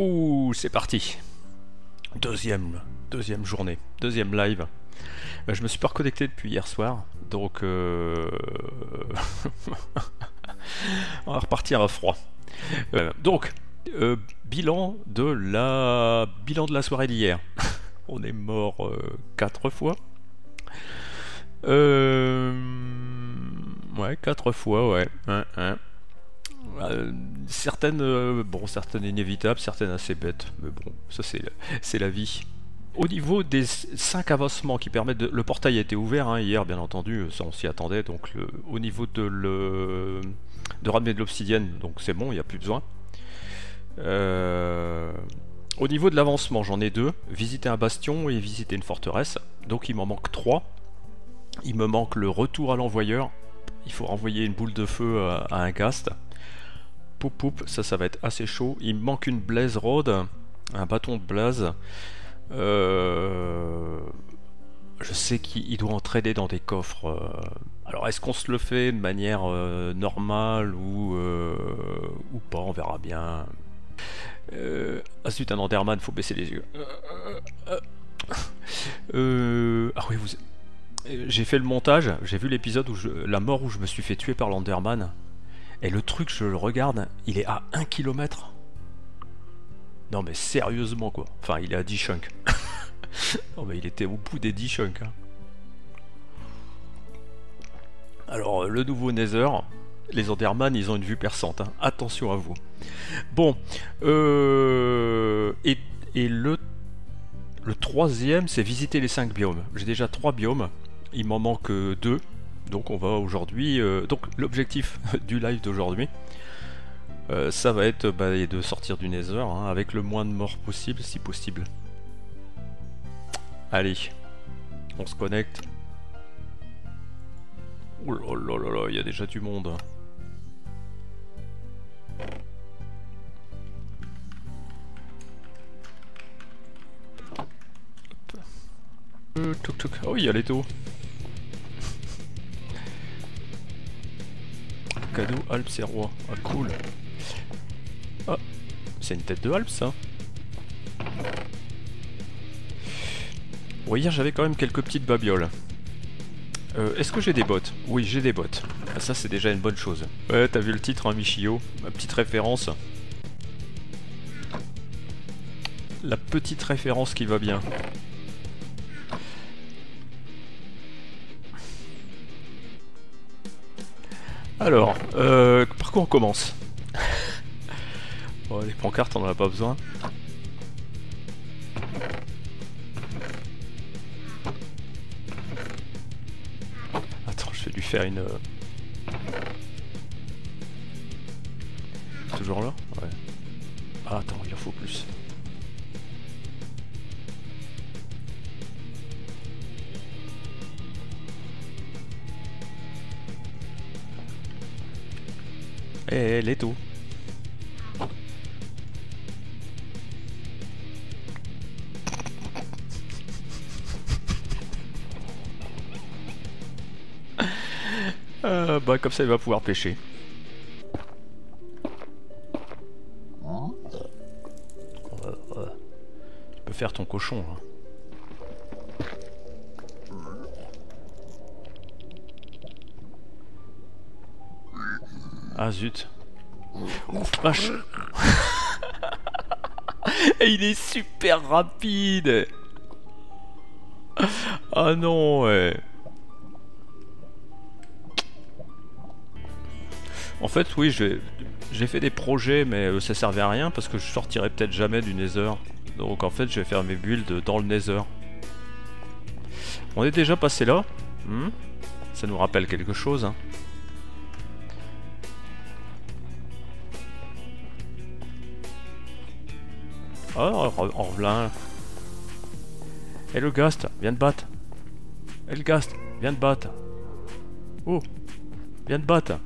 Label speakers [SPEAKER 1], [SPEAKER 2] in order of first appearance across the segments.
[SPEAKER 1] coucou, c'est parti. Deuxième, deuxième journée, deuxième live. Euh, je me suis pas reconnecté depuis hier soir, donc euh... on va repartir à froid. Euh, donc, euh, bilan de la bilan de la soirée d'hier. on est mort quatre fois. Ouais, quatre fois, ouais. Euh, certaines, euh, bon, certaines inévitables, certaines assez bêtes, mais bon, ça c'est la vie. Au niveau des 5 avancements qui permettent de... Le portail a été ouvert hein, hier, bien entendu, ça on s'y attendait, donc au niveau de, le... de ramener de l'obsidienne, donc c'est bon, il n'y a plus besoin. Euh, Au niveau de l'avancement, j'en ai deux, visiter un bastion et visiter une forteresse, donc il m'en manque 3. Il me manque le retour à l'envoyeur, il faut renvoyer une boule de feu à, à un cast. Poup poup, ça ça va être assez chaud. Il me manque une blaze rod, un bâton de blaze. Euh, Je sais qu'il il doit en trader dans des coffres. euh. Alors est-ce qu'on se le fait de manière euh, normale ou, ou pas? On verra bien. Euh, ensuite un Enderman, faut baisser les yeux. Ah oui, vous... J'ai fait le montage, j'ai vu l'épisode où je... la mort où je me suis fait tuer par l'Enderman. Et le truc, je le regarde, il est à 1 km. Non mais sérieusement quoi. Enfin, il est à 10 chunks. non mais il était au bout des 10 chunks. hein. Alors, euh, le nouveau Nether, les Enderman, ils ont une vue perçante. hein. Attention à vous. Bon, euh, et, et le, le troisième, c'est visiter les 5 biomes. J'ai déjà 3 biomes, il m'en manque 2. Donc on va aujourd'hui... euh, donc l'objectif du live d'aujourd'hui, euh, ça va être bah, de sortir du Nether hein, avec le moins de morts possible, si possible. Allez, on se connecte. Oh là là là il y a déjà du monde. Oh, il y a les taux. Cadeau Alpes et Roi. Ah, cool. Ah, c'est une tête de Alpes, ça. Hier, j'avais quand même quelques petites babioles. Euh, Est-ce que j'ai des bottes? Oui, j'ai des bottes. Ah, ça, c'est déjà une bonne chose. Ouais, t'as vu le titre, hein, Michio? Ma petite référence. La petite référence qui va bien. Alors, euh, par quoi on commence? Bon, les pancartes, on en a pas besoin. Attends, je vais lui faire une... Euh, bah comme ça il va pouvoir pêcher. Tu peux faire ton cochon là. Ah zut. Il est super rapide. Ah non, ouais. En fait, oui, j'ai fait des projets, mais euh, ça servait à rien parce que je sortirais peut-être jamais du Nether. Donc en fait, je vais faire mes builds dans le Nether. On est déjà passé là. Hmm ça nous rappelle quelque chose. Oh, en revelin. Et le Gast, viens de battre. Et le Gast, viens de battre. Oh, viens de battre.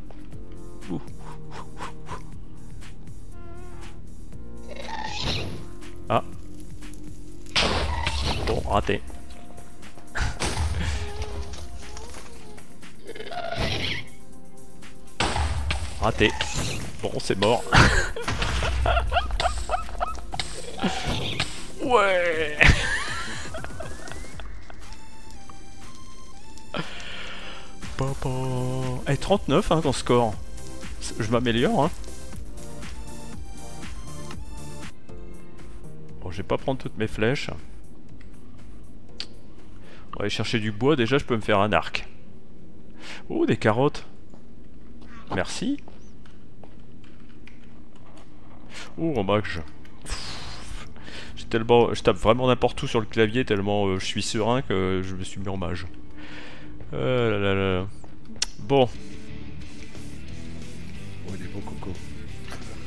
[SPEAKER 1] Ah. Bon, raté. Raté. Bon, c'est mort. Ouais Papa. Eh, 39 hein, ton score. Je m'améliore. Hein. Bon, je vais pas prendre toutes mes flèches. On va aller chercher du bois. Déjà, je peux me faire un arc. Oh, des carottes. Merci. Oh, un mage. Tellement, je tape vraiment n'importe où sur le clavier tellement euh, je suis serein que je me suis mis en mage. Euh, là, là, là. Bon.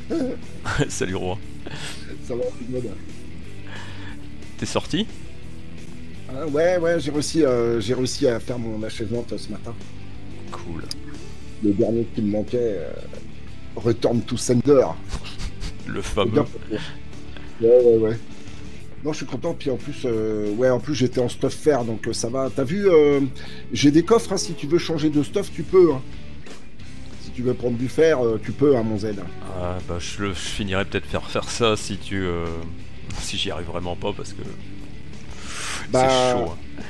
[SPEAKER 1] Salut roi.
[SPEAKER 2] Ça va,
[SPEAKER 1] T'es sorti?
[SPEAKER 2] Ah, Ouais, ouais, j'ai réussi, euh, j'ai réussi à faire mon achèvement ce matin.
[SPEAKER 1] Cool.
[SPEAKER 2] Le dernier qui me manquait, euh, Return to Sender.
[SPEAKER 1] Le fameux.
[SPEAKER 2] Ouais, ouais, ouais. Non, je suis content. Puis en plus, euh, ouais, en plus j'étais en stuff faire, donc euh, ça va. T'as vu, euh, j'ai des coffres. hein, si tu veux changer de stuff, tu peux. hein. Tu veux prendre du fer, euh, tu peux, hein, mon Z.
[SPEAKER 1] Ah, bah, je, le- je finirai peut-être faire faire ça si tu. euh, si j'y arrive vraiment pas parce que.
[SPEAKER 2] Bah,
[SPEAKER 1] c'est chaud. hein.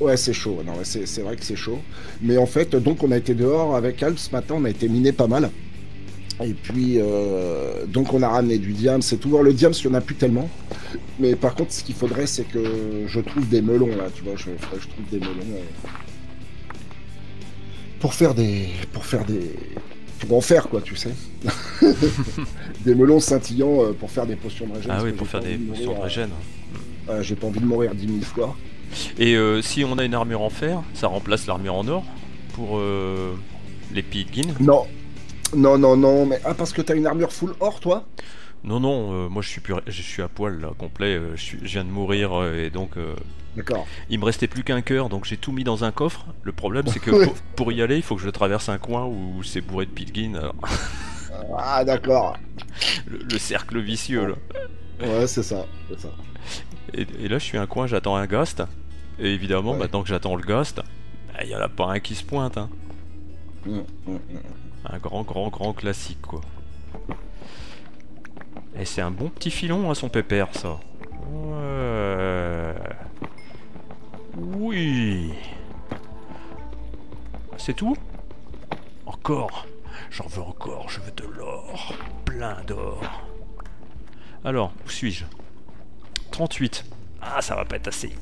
[SPEAKER 2] Ouais, c'est chaud. Non, c'est vrai que c'est chaud. Mais en fait, donc on a été dehors avec Al ce matin. On a été miné pas mal. Et puis, euh, donc on a ramené du diam. C'est toujours le diam, il n'y en a plus tellement. Mais par contre, ce qu'il faudrait, c'est que je trouve des melons là. Tu vois, je, trouve des melons pour faire des, pour faire des, pour en faire quoi, tu sais. des melons scintillants euh, pour faire des potions de régène.
[SPEAKER 1] Ah oui, pour faire des
[SPEAKER 2] de
[SPEAKER 1] potions de régène.
[SPEAKER 2] euh, J'ai pas envie de mourir dix mille fois.
[SPEAKER 1] Et euh, si on a une armure en fer, ça remplace l'armure en or pour euh, les Pidgin
[SPEAKER 2] Non. Non, non, non, mais ah, parce que t'as une armure full or, toi?
[SPEAKER 1] Non, non, euh, moi je suis, plus, je suis à poil là, complet. euh, je, suis- je viens de mourir euh, et donc euh,
[SPEAKER 2] D'accord.
[SPEAKER 1] il me restait plus qu'un cœur, donc j'ai tout mis dans un coffre. Le problème c'est que pour, pour y aller, il faut que je traverse un coin où c'est bourré de Pidgin. alors,
[SPEAKER 2] Ah, d'accord.
[SPEAKER 1] le, le cercle vicieux là.
[SPEAKER 2] Ouais, c'est ça, ça.
[SPEAKER 1] Et, et là je suis à un coin, j'attends un Gast. Et évidemment,
[SPEAKER 2] Ouais.
[SPEAKER 1] maintenant que j'attends le Gast, bah, il y en a pas un qui se pointe. Hein.
[SPEAKER 2] Mm, mm, mm.
[SPEAKER 1] Un grand, grand, grand classique, quoi. Et c'est un bon petit filon, hein, son pépère, ça. Ouais. Oui. C'est tout? Encore. J'en veux encore, je veux de l'or. Plein d'or. Alors, où suis-je? 38. Ah, ça va pas être assez.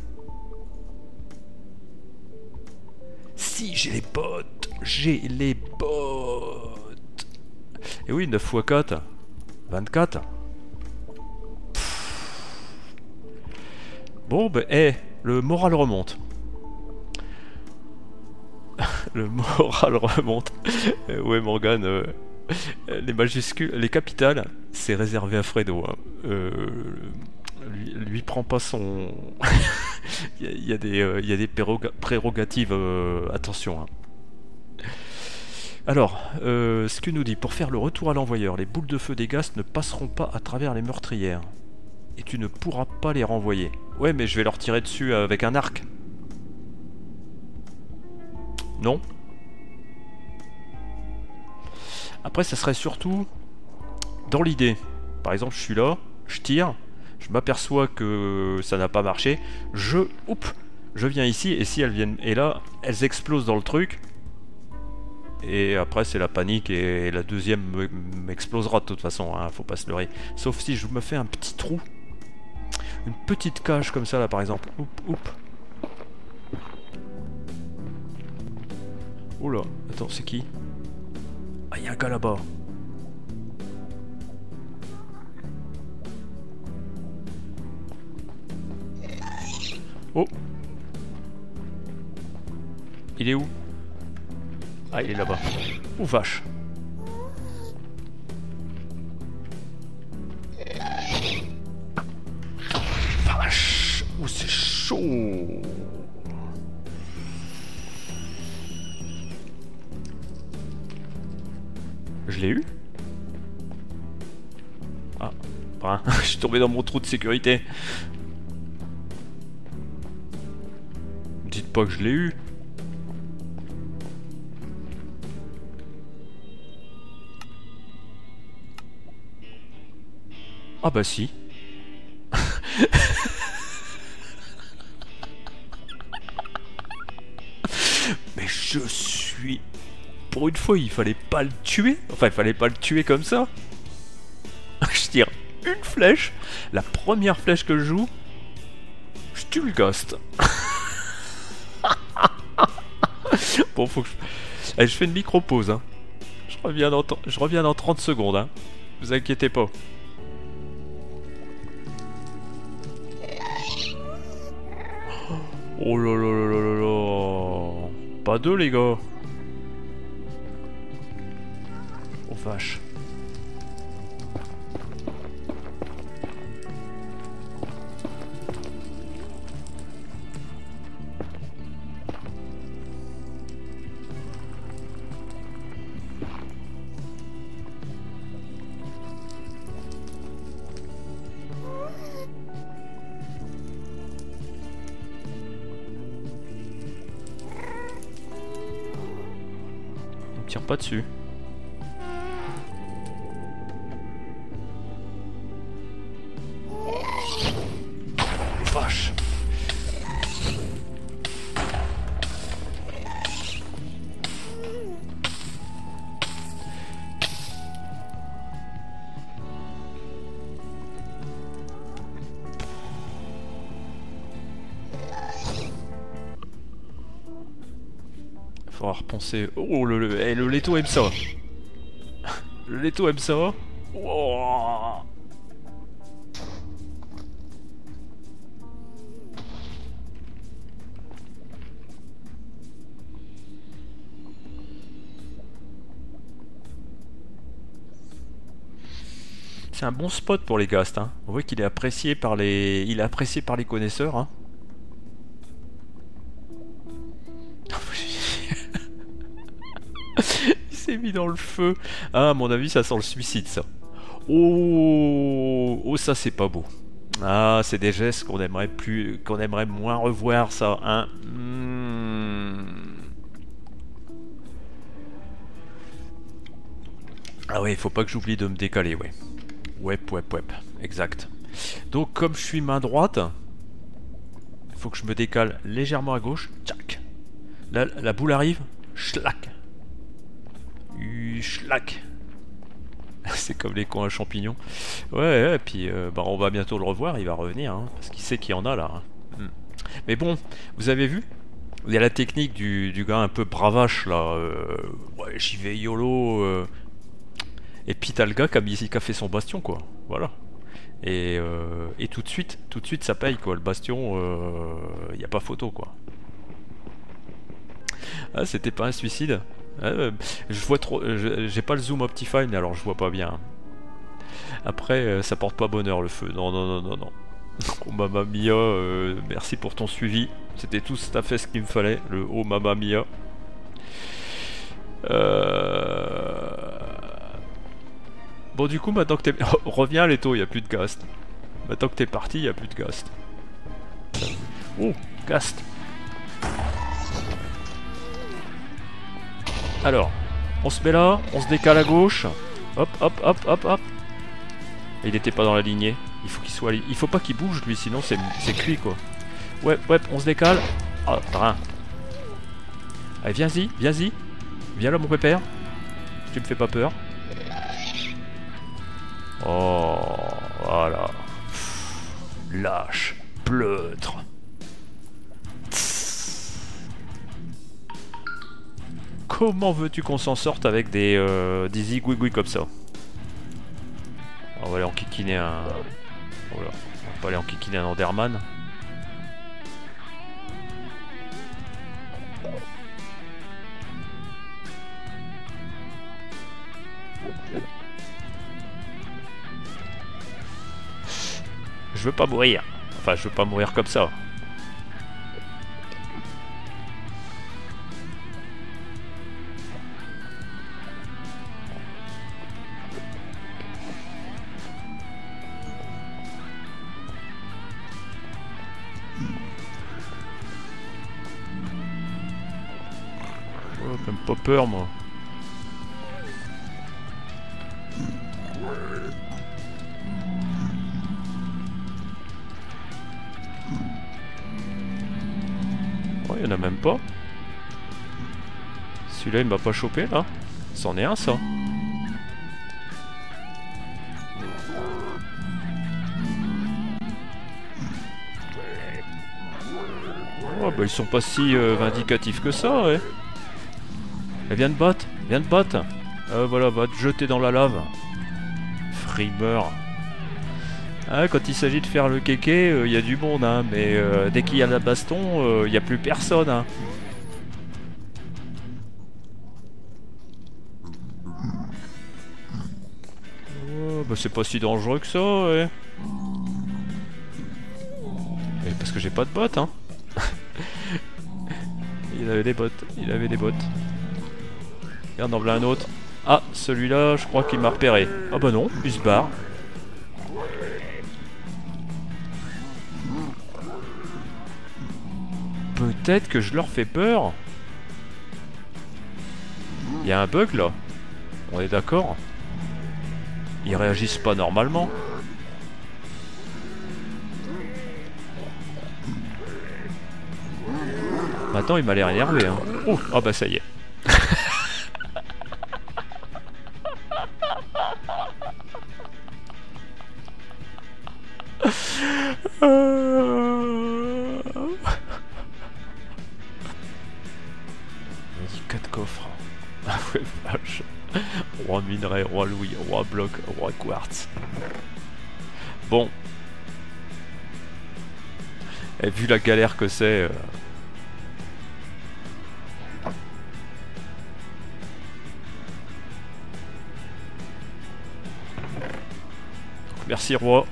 [SPEAKER 1] Si, j'ai les bottes. J'ai les bottes. Et oui, 9 x 4. 24. Bon, ben, le moral remonte. le moral remonte. Euh, ouais, Morgane, euh, les majuscules, les capitales, c'est réservé à Fredo. hein. Euh, lui, prend pas son. Il y, a- des, y a des préroga- prérogatives, attention. hein. Alors, ce que nous dit, pour faire le retour à l'envoyeur, les boules de feu des Ghast ne passeront pas à travers les meurtrières. Et tu ne pourras pas les renvoyer. Ouais, mais je vais leur tirer dessus avec un arc. Non Après, ça serait surtout dans l'idée. Par exemple, je suis là, je tire, je m'aperçois que ça n'a pas marché, je... Oups Je viens ici, et si elles viennent... Et là, elles explosent dans le truc, et après, c'est la panique et la deuxième me- m'explosera de toute façon, hein, faut pas se leurrer. Sauf si je me fais un petit trou. Une petite cage comme ça là par exemple. Oup, oup. Oula, attends, c'est qui? Ah, il y a un gars là-bas. Oh Il est où? Ah, il est là-bas. Oh vache. Vache. Dans mon trou de sécurité. Dites pas que je l'ai eu. Ah bah si. Mais je suis... Pour une fois, il fallait pas le tuer. Enfin, il fallait pas le tuer comme ça. je tire une flèche. La première flèche que je joue, je tue le ghost. bon, faut que je... Je fais une micro-pause. Hein. Je, reviens dans... je reviens dans 30 secondes. Hein. Vous inquiétez pas. Oh là là là là là Pas deux les gars Oh vache pas dessus. Faudra repenser. Oh, le, le, eh, le Leto aime ça. le Leto aime ça. C'est un bon spot pour les ghasts. Hein. On voit qu'il est apprécié par les, il est apprécié par les connaisseurs. Hein. Dans le feu. Ah, à mon avis, ça sent le suicide, ça. Oh, oh ça, c'est pas beau. Ah, c'est des gestes qu'on aimerait plus, qu'on aimerait moins revoir, ça. Hein. Hmm. Ah ouais, il faut pas que j'oublie de me décaler, ouais. Wep, wep, wep. Exact. Donc, comme je suis main droite, faut que je me décale légèrement à gauche. Tchac. La boule arrive. Schlac. C'est comme les cons à champignons. Ouais, et puis euh, bah, on va bientôt le revoir, il va revenir, hein, parce qu'il sait qu'il y en a là. Hein. Hmm. Mais bon, vous avez vu? Il y a la technique du, gars un peu bravache là. Euh, ouais, j'y vais YOLO. Euh. et puis t'as le gars qui a, fait son bastion quoi. Voilà. Et, et, tout de suite, tout de suite ça paye quoi. Le bastion, il n'y a pas photo quoi. Ah, c'était pas un suicide? Je vois trop. J'ai pas le zoom Optifine, alors je vois pas bien. Après, euh, ça porte pas bonheur le feu. Non, non, non, non, non. Oh Mamma Mia, euh, merci pour ton suivi. C'était tout à fait ce qu'il me fallait. Le Oh Mamma Mia. Euh... Bon, du coup, maintenant que t'es. reviens, Leto, il a plus de gast. Maintenant que t'es parti, il a plus de gast. Oh, gast. Alors, on se met là, on se décale à gauche. Hop, hop, hop, hop, hop. Il n'était pas dans la lignée. Il faut qu'il soit... Il faut pas qu'il bouge, lui, sinon c'est cuit, quoi. Ouais, ouais, on se décale. Ah, rien. Allez, viens-y, viens-y. Viens là, mon pépère. Tu me fais pas peur. Oh, voilà. Lâche, pleutre. Comment veux-tu qu'on s'en sorte avec des, euh, comme ça On va aller enquiquiner un... Voilà. On va aller enquiquiner un Enderman. Je veux pas mourir. Enfin, je veux pas mourir comme ça. Oh, il y en a même pas. Celui-là, il m'a pas chopé, là. C'en est un, ça. Oh, bah ils sont pas si euh, vindicatifs que ça, ouais. Eh, viens de battre, viens de battre. Euh, voilà, va te dans la lave. Frimeur. Ah, quand il s'agit de faire le kéké, il y a du monde, hein, mais euh, dès qu'il y a la baston, il n'y a plus personne. Hein. Oh, bah c'est pas si dangereux que ça, ouais. Et parce que j'ai pas de bottes, hein. il avait des bottes, il avait des bottes. Regarde, en voilà un autre. Ah, celui-là, je crois qu'il m'a repéré. Ah bah non, il se barre. Peut-être que je leur fais peur. Il y a un bug là. On est d'accord Ils réagissent pas normalement. Maintenant il m'a l'air énervé. Oh, ah bah ça y est. la galère que c'est... Euh, merci roi.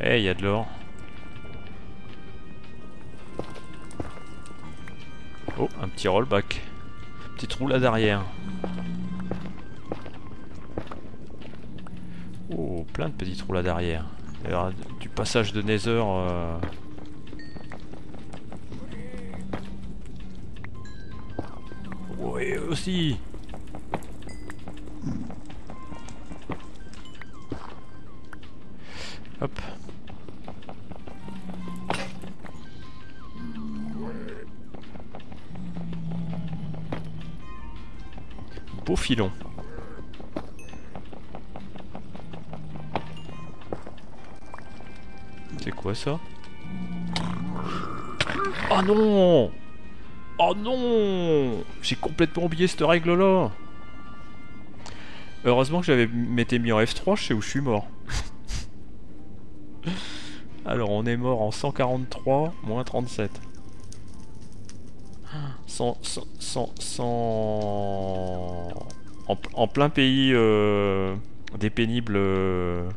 [SPEAKER 1] Eh, il y a de l'or. Oh, un petit rollback. Petite roulade arrière. Plein de petites roulades arrière. D'ailleurs, du passage de Nether... Euh... Oui, aussi Hop. beau filon. Ça Oh non Oh non J'ai complètement oublié cette règle là Heureusement que j'avais m'étais mis en F3, je sais où je suis mort. Alors on est mort en 143 moins 37. 100, 100, 100, En, plein pays euh, des pénibles... Euh,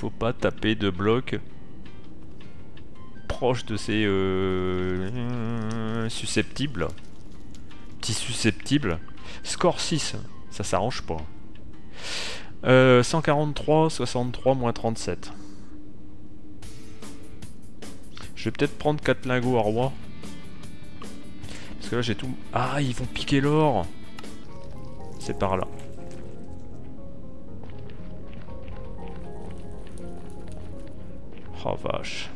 [SPEAKER 1] faut pas taper de blocs proches de ces euh, susceptibles petit susceptible. Score 6, ça s'arrange pas. 143, 63, moins 37. Je vais peut-être prendre 4 lingots à roi. Parce que là j'ai tout... Ah, ils vont piquer l'or C'est par là. Oh vache.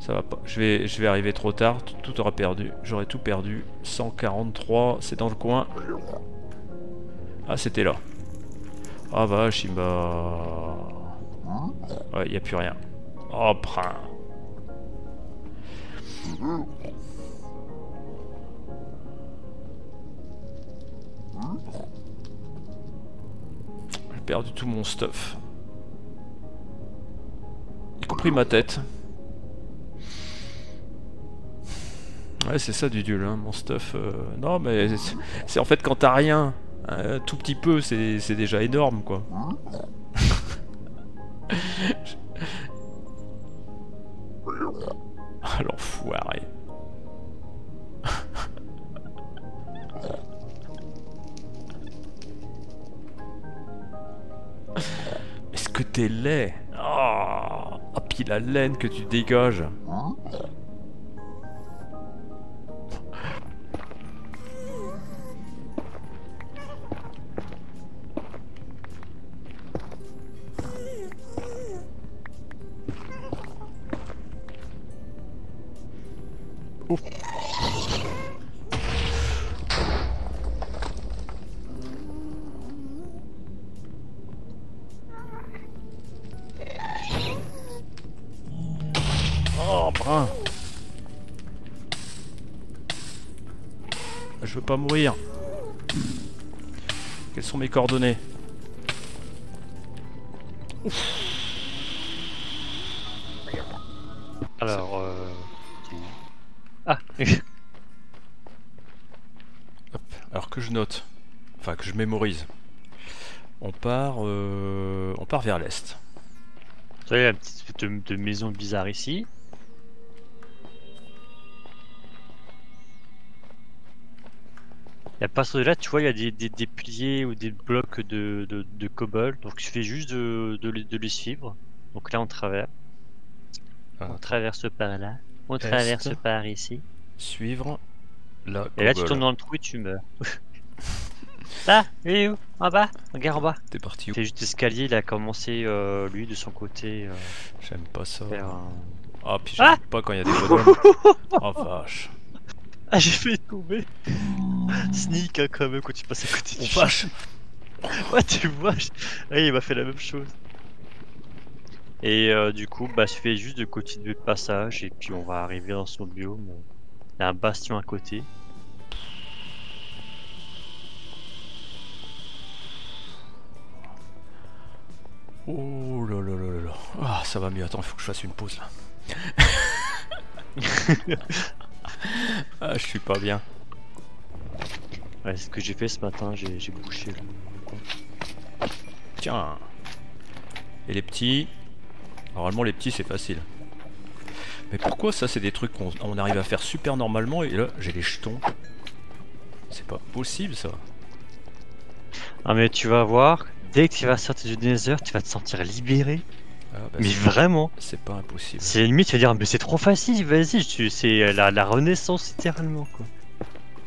[SPEAKER 1] Ça va pas. Je vais, je vais arriver trop tard. Tout, aura perdu. J'aurais tout perdu. 143. C'est dans le coin. Ah, c'était là. Ah, vache, il m'a... Ouais, il a plus rien. Oh, prin. J'ai perdu tout mon stuff. Y compris ma tête. Ouais, c'est ça du duel, hein, mon stuff. Euh, non, mais c'est en fait quand t'as rien, un tout petit peu, c'est déjà énorme, quoi. Ah, l'enfoiré. t'es laid? La laine que tu dégages pas mourir. Quelles sont mes coordonnées
[SPEAKER 3] Alors, euh... Ah
[SPEAKER 1] Alors que je note, enfin que je mémorise. On part, euh, on part vers l'est.
[SPEAKER 3] Vous voyez la petite maison bizarre ici. Et à partir de là, tu vois, il y a des, des, des piliers ou des blocs de, de, de cobble. Donc il suffit juste de, de, les- de les suivre. Donc là, on traverse.
[SPEAKER 1] Ah.
[SPEAKER 3] On traverse par là. On
[SPEAKER 1] Est.
[SPEAKER 3] traverse par ici.
[SPEAKER 1] Suivre la
[SPEAKER 3] Et là, tu tombes dans le trou et tu meurs. Là, il est où? En bas? Regarde en bas.
[SPEAKER 1] T'es parti où?
[SPEAKER 3] C'est juste escalier, il a commencé euh, lui de son côté euh,
[SPEAKER 1] J'aime pas ça.
[SPEAKER 3] faire un...
[SPEAKER 1] Ah, puis j'aime
[SPEAKER 3] Ah
[SPEAKER 1] pas quand il y a des bonhommes. oh vache.
[SPEAKER 3] Ah j'ai fait tomber Sneak hein, quand même quand tu passes à côté
[SPEAKER 1] Oh
[SPEAKER 3] du
[SPEAKER 1] vache
[SPEAKER 3] Ouais tu vois je- Ah, il m'a fait la même chose Et euh, du coup bah je fais juste de continuer le passage et puis on va arriver dans son biome Il y a un bastion à côté
[SPEAKER 1] Oh là là là là là. Ah, ça va mieux. Attends, il faut que je fasse une pause là. ah, je suis pas bien.
[SPEAKER 3] Ouais c'est ce que j'ai fait ce matin, j'ai bouché le...
[SPEAKER 1] Tiens. Et les petits? Normalement, les petits, c'est facile. Mais pourquoi ça, c'est des trucs qu'on on arrive à faire super normalement et là, j'ai les jetons? C'est pas possible ça.
[SPEAKER 3] Ah mais tu vas voir, dès que tu vas sortir du Nether, tu vas te sentir libéré
[SPEAKER 1] Ah, bah,
[SPEAKER 3] Mais vraiment
[SPEAKER 1] c'est pas impossible.
[SPEAKER 3] C'est limite, tu vas dire, mais c'est trop facile, vas-y, c'est la, la renaissance littéralement, quoi.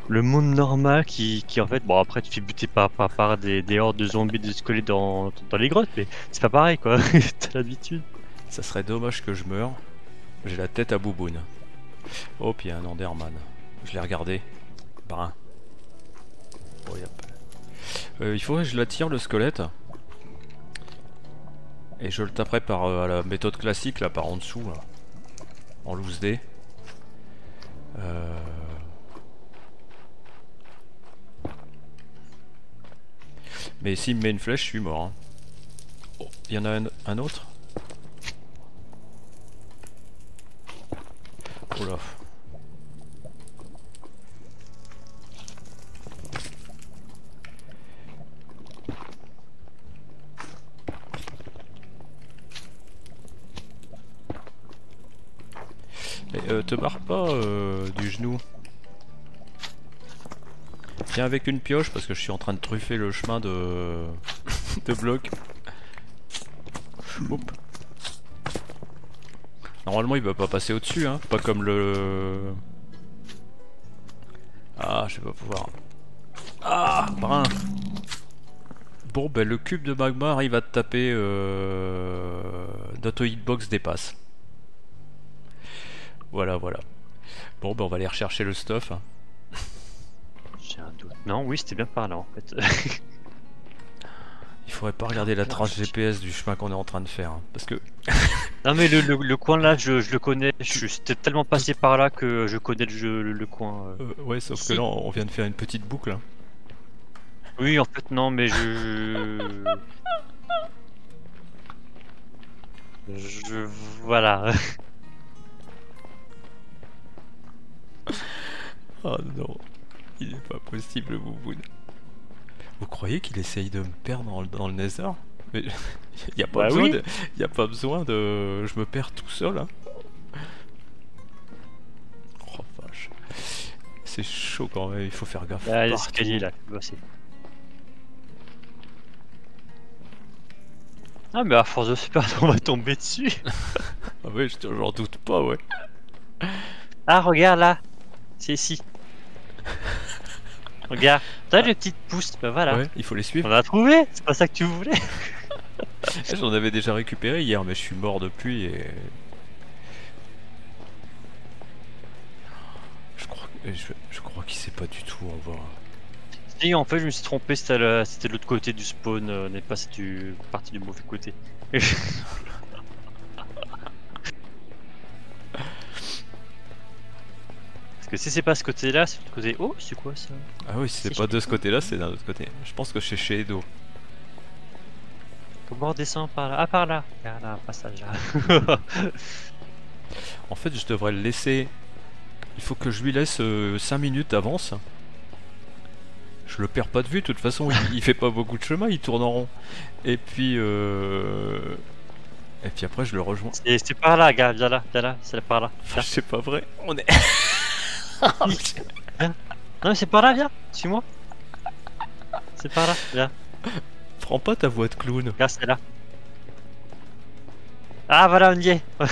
[SPEAKER 3] Le monde normal qui, qui en fait, bon après tu te fais buter par, par, par des, des hordes de zombies, de squelettes dans, dans les grottes, mais c'est pas pareil, quoi. T'as l'habitude.
[SPEAKER 1] Ça serait dommage que je meure. J'ai la tête à bouboune. Oh, puis il y a un Enderman. Je l'ai regardé. Brun. Oh, Euh, il faudrait que je l'attire le squelette. Et je le taperai par euh, la méthode classique là par en dessous là. En loose dé. Euh... Mais s'il me met une flèche, je suis mort. hein. Oh, il y en a un, un autre? Oula. Euh, te barre pas euh, du genou. Viens avec une pioche parce que je suis en train de truffer le chemin de, de. Oups. Normalement il va pas passer au-dessus, hein. Pas comme le... Ah, je vais pas pouvoir. Ah, brun. Bon, ben le cube de magma arrive à te taper. Euh... Notre hitbox dépasse. Voilà, voilà. Bon, ben on va aller rechercher le stuff. hein.
[SPEAKER 3] J'ai un doute. Non, oui, c'était bien par là, en fait.
[SPEAKER 1] Il faudrait pas regarder la trace GPS du chemin qu'on est en train de faire. hein, parce que
[SPEAKER 3] non, mais le, le, le coin là, je, je le connais. Je suis tellement passé par là que je connais le, coin. euh.
[SPEAKER 1] Euh, ouais, sauf que là, on vient de faire une petite boucle. hein.
[SPEAKER 3] Oui, en fait, non, mais je. Je. Voilà.
[SPEAKER 1] Oh non, il est pas possible, Bouboune. Vous croyez qu'il essaye de me perdre dans le, dans le Nether? Mais il a pas
[SPEAKER 3] Bah
[SPEAKER 1] besoin
[SPEAKER 3] oui.
[SPEAKER 1] de, y a pas besoin de, je me perds tout seul. Hein. Oh vache, c'est chaud quand même. Il faut faire gaffe.
[SPEAKER 3] L'escalier là, voici. Ah, mais à force de se perdre, on va tomber dessus.
[SPEAKER 1] Ah te- j'en doute pas, ouais.
[SPEAKER 3] Ah, regarde là. C'est ici. regarde. T'as les petites pousses, bah voilà.
[SPEAKER 1] Ouais, il faut les suivre.
[SPEAKER 3] On a trouvé, c'est pas ça que tu voulais.
[SPEAKER 1] J'en avais déjà récupéré hier, mais je suis mort depuis et. Je crois, je, je crois qu'il sait pas du tout. On va.
[SPEAKER 3] Si, en fait, je me suis trompé, c'était de l'autre côté du spawn, euh, on n'est pas du parti du mauvais côté. que si c'est pas ce côté-là, c'est le côté. Oh, c'est quoi ça?
[SPEAKER 1] Ah oui, si c'est pas de ce côté-là, c'est d'un autre côté. Je pense que c'est chez Edo.
[SPEAKER 3] Comment on descend par là Ah, par là Par là, un passage là.
[SPEAKER 1] En fait, je devrais le laisser. Il faut que je lui laisse 5 minutes d'avance. Je le perds pas de vue, de toute façon, il, il fait pas beaucoup de chemin, il tourne en rond. Et puis. Euh... Et puis après, je le rejoins.
[SPEAKER 3] C'est par là, gars, viens là, viens là, c'est par là.
[SPEAKER 1] C'est pas vrai. On est.
[SPEAKER 3] Non, mais c'est par là, viens, suis-moi. C'est par là, viens.
[SPEAKER 1] Prends pas ta voix de clown.
[SPEAKER 3] Regarde, c'est là. Ah, voilà, on y est.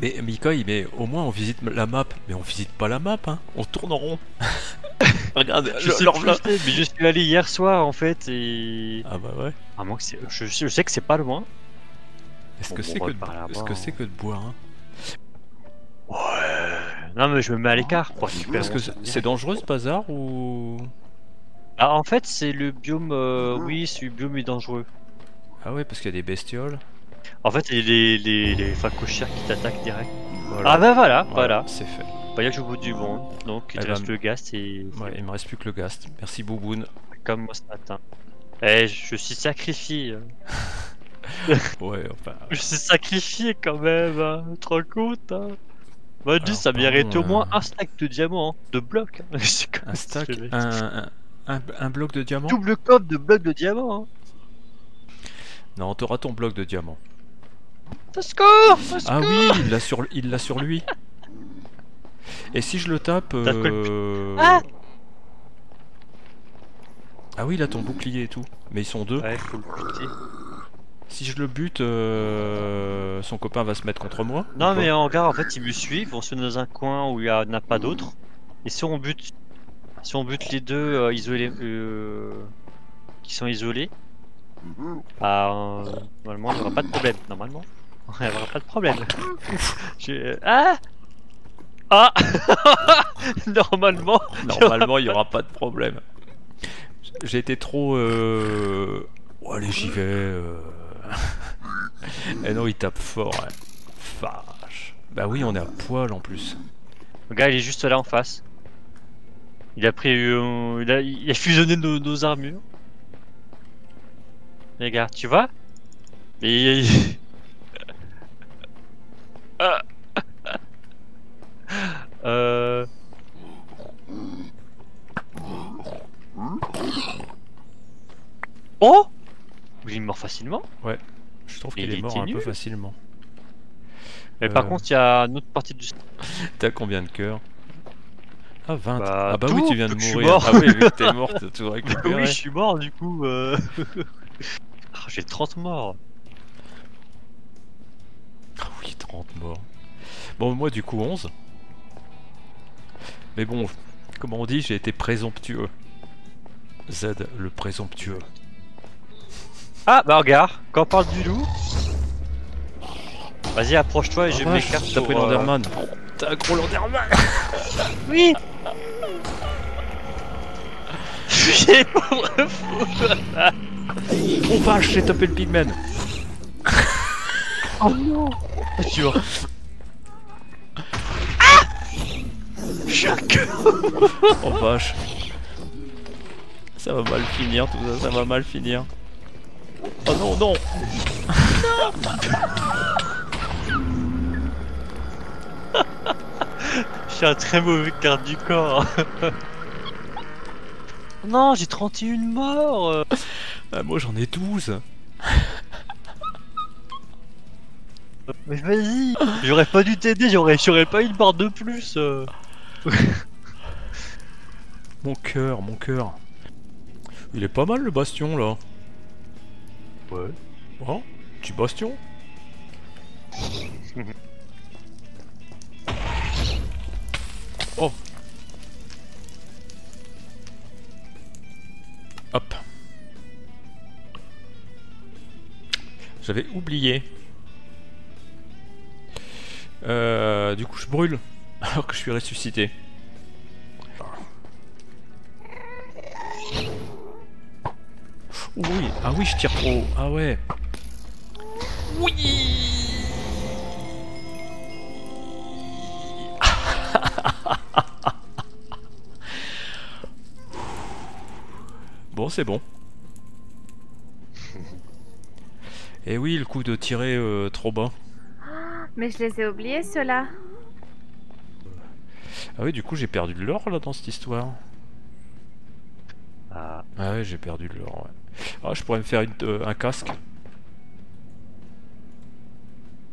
[SPEAKER 1] Mais Mikoï, mais au moins on visite la map. Mais on visite pas la map, hein. On tourne en rond. Regarde,
[SPEAKER 3] Je sais plus mais je suis allé hier soir en fait et.
[SPEAKER 1] Ah bah ouais.
[SPEAKER 3] À moins que c'est- je, je sais que c'est pas loin.
[SPEAKER 1] Est-ce
[SPEAKER 3] Bon,
[SPEAKER 1] que c'est que, de... est-ce que c'est que de boire hein
[SPEAKER 3] Ouais. Non mais je me mets à l'écart pour récupérer.
[SPEAKER 1] Est-ce
[SPEAKER 3] mon
[SPEAKER 1] que c'est dangereux ce bazar ou
[SPEAKER 3] Ah en fait c'est le biome. euh, Oui, c'est le biome est dangereux.
[SPEAKER 1] Ah ouais, parce qu'il y a des bestioles.
[SPEAKER 3] En fait y a les les les facochères qui t'attaquent direct.
[SPEAKER 1] Voilà.
[SPEAKER 3] Ah bah voilà, voilà.
[SPEAKER 1] C'est fait.
[SPEAKER 3] Voyage au bout du monde. Donc il te
[SPEAKER 1] Eh ben,
[SPEAKER 3] reste le gaz et
[SPEAKER 1] Ouais, il me reste plus que le gast. Merci Bouboun.
[SPEAKER 3] comme moi ce matin. Eh, je suis sacrifié.
[SPEAKER 1] Ouais, enfin.
[SPEAKER 3] Je suis sacrifié quand même. Hein. Rends compte hein dit
[SPEAKER 1] Alors,
[SPEAKER 3] ça mérite au moins
[SPEAKER 1] euh,
[SPEAKER 3] un stack de diamants, hein, de blocs. hein.
[SPEAKER 1] Un stack, un, un, un, bloc de diamant
[SPEAKER 3] Double coffre de blocs de diamants. Hein.
[SPEAKER 1] Non, t'auras ton bloc de diamant.
[SPEAKER 3] Au secours Au
[SPEAKER 1] Ah
[SPEAKER 3] secours
[SPEAKER 1] oui, il l'a sur, il l'a sur lui. Et si je le tape
[SPEAKER 3] T'as quoi le
[SPEAKER 1] euh,
[SPEAKER 3] Ah
[SPEAKER 1] Ah oui, il a ton bouclier et tout. Mais ils sont deux.
[SPEAKER 3] Ouais, faut le buter.
[SPEAKER 1] Si je le bute, euh, son copain va se mettre contre moi.
[SPEAKER 3] Non mais en gars, en fait, ils me suivent, on se met dans un coin où il y en a pas d'autres. Et si on bute, si on bute les deux euh, isolés, euh, qui sont isolés, bah, euh, normalement, il n'y aura pas de problème. Normalement, il n'y aura pas de problème. J'ai- Ah Ah Normalement,
[SPEAKER 1] Normalement, il n'y aura pas de problème. J'ai été trop. Euh... Oh, allez, j'y vais. euh. Et non, il tape fort. hein. Vache. Bah oui, on est à poil en plus.
[SPEAKER 3] le gars, il est juste là en face. Il a pris, euh, il, a, il a fusionné nos, nos armures. Les gars, tu vois? Et Ah. euh... Oh Il est mort facilement.
[SPEAKER 1] Je trouve
[SPEAKER 3] Il
[SPEAKER 1] qu'il est mort un peu facilement.
[SPEAKER 3] Mais par
[SPEAKER 1] Euh.
[SPEAKER 3] contre, il y a une autre partie du.
[SPEAKER 1] T'as combien de cœurs? Ah, 20.
[SPEAKER 3] Bah,
[SPEAKER 1] ah bah
[SPEAKER 3] tout,
[SPEAKER 1] oui, tu viens de mourir. Ah oui, vu que t'es mort, t'as tout récupéré.
[SPEAKER 3] oui, je suis mort du coup. euh. Ah, J'ai 30 morts.
[SPEAKER 1] Ah oui, 30 morts. Bon, moi du coup 11. Mais bon, comme on dit, j'ai été présomptueux. Z, le présomptueux.
[SPEAKER 3] Ah bah regarde, quand on parle du loup. Vas-y, approche-toi et je
[SPEAKER 1] Ah, vache,
[SPEAKER 3] m'écarte.
[SPEAKER 1] T'as pris
[SPEAKER 3] euh,
[SPEAKER 1] l'Enderman. T'as un gros l'Enderman.
[SPEAKER 3] Oui J'ai pauvre fou
[SPEAKER 1] Oh vache, j'ai tapé le pigman.
[SPEAKER 3] Oh non Tu vois. Ah
[SPEAKER 1] Oh vache. Ça va mal finir tout ça, ça va mal finir. Oh non, non
[SPEAKER 3] Je suis un très mauvais garde du corps. non, j'ai 31 morts.
[SPEAKER 1] Ah, Moi j'en ai 12.
[SPEAKER 3] Mais vas-y J'aurais pas dû t'aider, j'aurais, j'aurais pas une barre de plus euh.
[SPEAKER 1] Mon cœur, mon cœur. Il est pas mal le bastion là.
[SPEAKER 3] Ouais.
[SPEAKER 1] Oh, petit bastion. oh. Hop. J'avais oublié. Euh, du coup, je brûle alors que je suis ressuscité. Oui, ah oui, je tire trop. Ah ouais. Oui. bon, c'est bon. Et oui, le coup de tirer euh, trop bas.
[SPEAKER 4] Mais je les ai oubliés, ceux-là.
[SPEAKER 1] Ah oui, du coup, j'ai perdu de l'or là dans cette histoire.
[SPEAKER 3] Ah,
[SPEAKER 1] Ah ouais, j'ai perdu de l'or. Ouais. Ah, je pourrais me faire une- euh, un casque.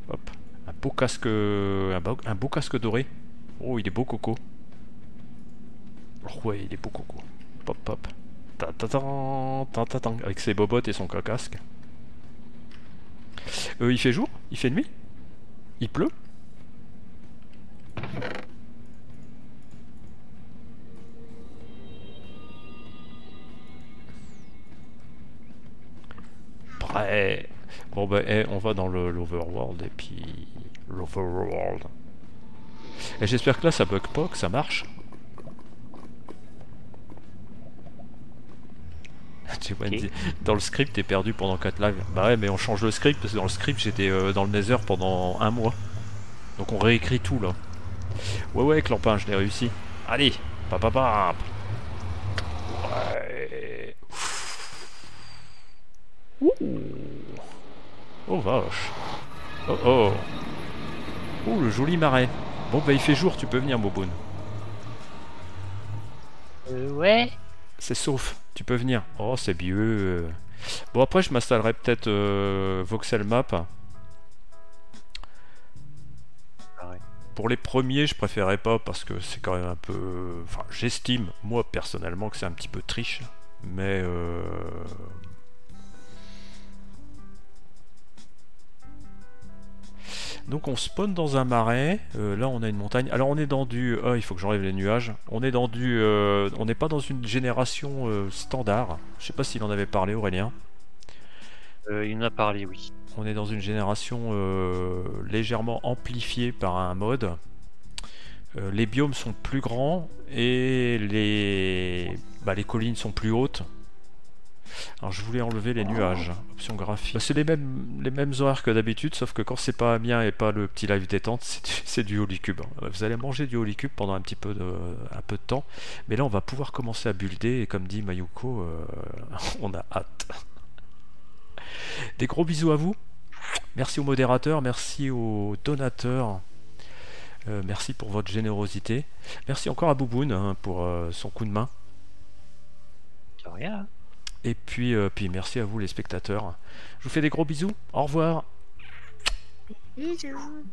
[SPEAKER 1] Hop. Un beau casque. Un beau, un beau casque doré. Oh, il est beau, Coco. Oh, ouais, il est beau, Coco. Pop, pop. Ta ta ta ta tan, Avec ses bobottes et son casque. Euh, il fait jour Il fait nuit Il pleut Prêt. Bon bah eh, on va dans l'overworld et puis l'overworld. Et j'espère que là ça bug pas, que ça marche. Dans le script t'es perdu pendant 4 lives. Bah ouais mais on change le script parce que dans le script j'étais euh, dans le nether pendant un mois. Donc on réécrit tout là. Ouais ouais Clampin je l'ai réussi. Allez, papa papa. Ouais. Ouh. Oh vache. Oh oh. Oh le joli marais. Bon bah il fait jour, tu peux venir Boboun.
[SPEAKER 3] Euh, ouais.
[SPEAKER 1] C'est sauf, tu peux venir. Oh c'est mieux. Bon après je m'installerai peut-être euh, Voxel Map.
[SPEAKER 3] Pareil.
[SPEAKER 1] Pour les premiers je préférais pas parce que c'est quand même un peu... Enfin j'estime moi personnellement que c'est un petit peu triche. Mais... euh, Donc on spawn dans un marais, Euh, là on a une montagne. Alors on est dans du... Ah il faut que j'enlève les nuages. On est dans du... euh, On n'est pas dans une génération euh, standard. Je sais pas s'il en avait parlé Aurélien.
[SPEAKER 3] Euh, il en a parlé, oui.
[SPEAKER 1] On est dans une génération euh, légèrement amplifiée par un mode. Les biomes sont plus grands et les, bah, les collines sont plus hautes. Alors je voulais enlever les nuages. Option graphique. Bah, c'est les mêmes, les mêmes horaires que d'habitude, sauf que quand c'est pas Amiens et pas le petit live détente, c'est du, c'est du Holy-Cube. Vous allez manger du Holy-Cube pendant un petit peu de, un peu de temps. Mais là on va pouvoir commencer à builder et comme dit Mayuko, euh, on a hâte. Des gros bisous à vous. Merci aux modérateurs, merci aux donateurs. Euh, merci pour votre générosité. Merci encore à Bouboun hein, pour euh, son coup de main.
[SPEAKER 3] Rien.
[SPEAKER 1] Et puis, euh, puis merci à vous les spectateurs. Je vous fais des gros bisous. Au revoir.
[SPEAKER 4] Bisous.